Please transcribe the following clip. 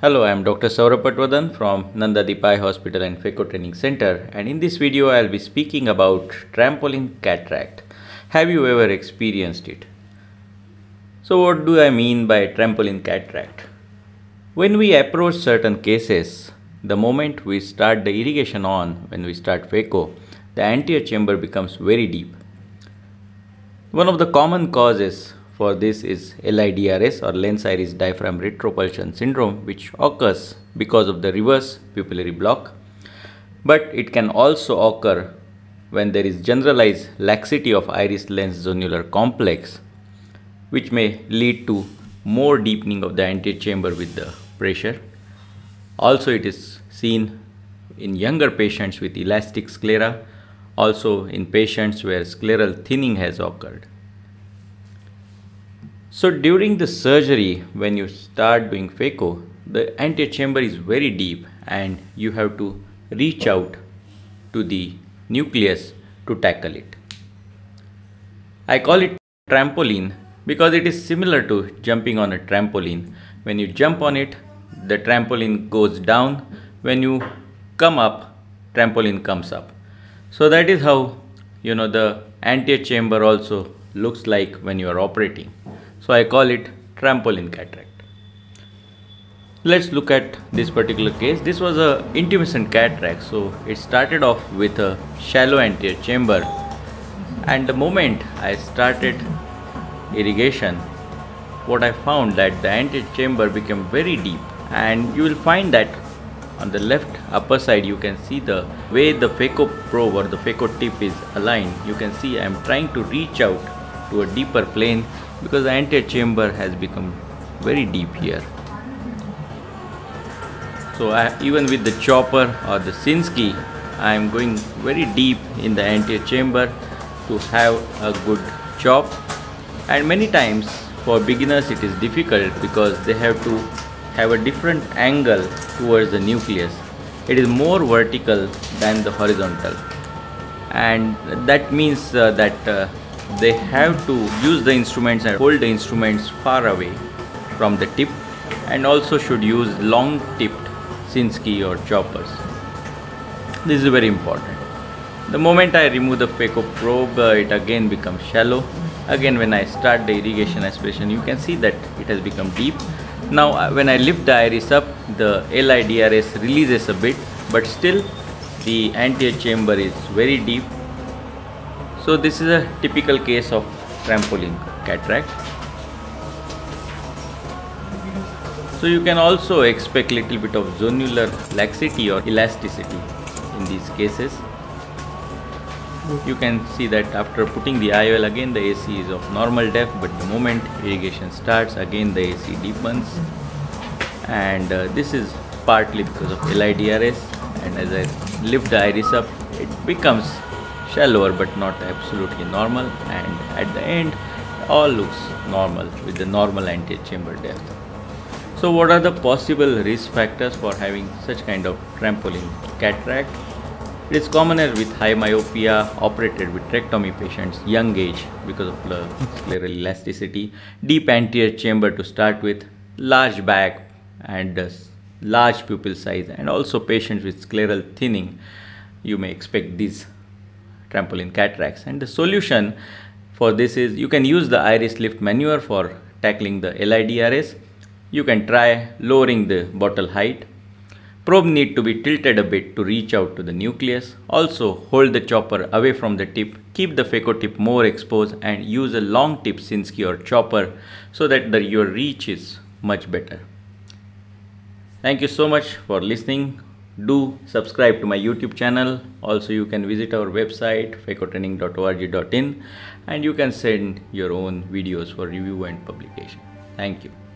Hello, I am Dr. Sourabh Patwardhan from Nandadeep Eye Hospital and Phaco Training Center and in this video I will be speaking about trampoline cataract. Have you ever experienced it? So what do I mean by trampoline cataract? When we approach certain cases, the moment we start the irrigation on, when we start phaco, the anterior chamber becomes very deep. One of the common causes for this is LIDRS or lens iris diaphragm retropulsion syndrome which occurs because of the reverse pupillary block. But it can also occur when there is generalized laxity of iris lens zonular complex which may lead to more deepening of the anterior chamber with the pressure. Also it is seen in younger patients with elastic sclera, also in patients where scleral thinning has occurred. So during the surgery, when you start doing phaco, the anterior chamber is very deep and you have to reach out to the nucleus to tackle it. I call it trampoline because it is similar to jumping on a trampoline. When you jump on it, the trampoline goes down. When you come up, trampoline comes up. So that is how you know the anterior chamber also looks like when you are operating. So I call it trampoline cataract. Let's look at this particular case. This was a intumescent cataract. So it started off with a shallow anterior chamber and the moment I started irrigation what I found that the anterior chamber became very deep and you will find that on the left upper side you can see the way the phaco probe or the phaco tip is aligned you can see I am trying to reach out to a deeper plane because the anterior chamber has become very deep here. So I, even with the chopper or the Sinskey, I am going very deep in the anterior chamber to have a good chop. And many times for beginners it is difficult because they have to have a different angle towards the nucleus. It is more vertical than the horizontal. And that means uh, that uh, they have to use the instruments and hold the instruments far away from the tip and also should use long tipped Sinskey or choppers. This is very important. The moment I remove the phaco probe, uh, it again becomes shallow. Again when I start the irrigation aspiration, you can see that it has become deep. Now uh, when I lift the iris up, the LIDRS releases a bit, but still the anterior chamber is very deep so this is a typical case of trampoline cataract. So you can also expect little bit of zonular laxity or elasticity in these cases. You can see that after putting the IOL again the AC is of normal depth but the moment irrigation starts again the AC deepens and uh, this is partly because of LIDRS and as I lift the iris up it becomes shallower but not absolutely normal and at the end all looks normal with the normal anterior chamber depth. So what are the possible risk factors for having such kind of trampoline cataract? It is commoner with high myopia operated vitrectomy patients young age because of the scleral elasticity, deep anterior chamber to start with, large back and uh, large pupil size and also patients with scleral thinning you may expect these trampoline cataracts and the solution for this is you can use the iris lift maneuver for tackling the LIDRS. You can try lowering the bottle height. Probe need to be tilted a bit to reach out to the nucleus. Also hold the chopper away from the tip. Keep the phaco tip more exposed and use a long tip Sinskey or chopper so that the, your reach is much better. Thank you so much for listening do subscribe to my youtube channel. Also you can visit our website phacotraining.org.in and you can send your own videos for review and publication. Thank you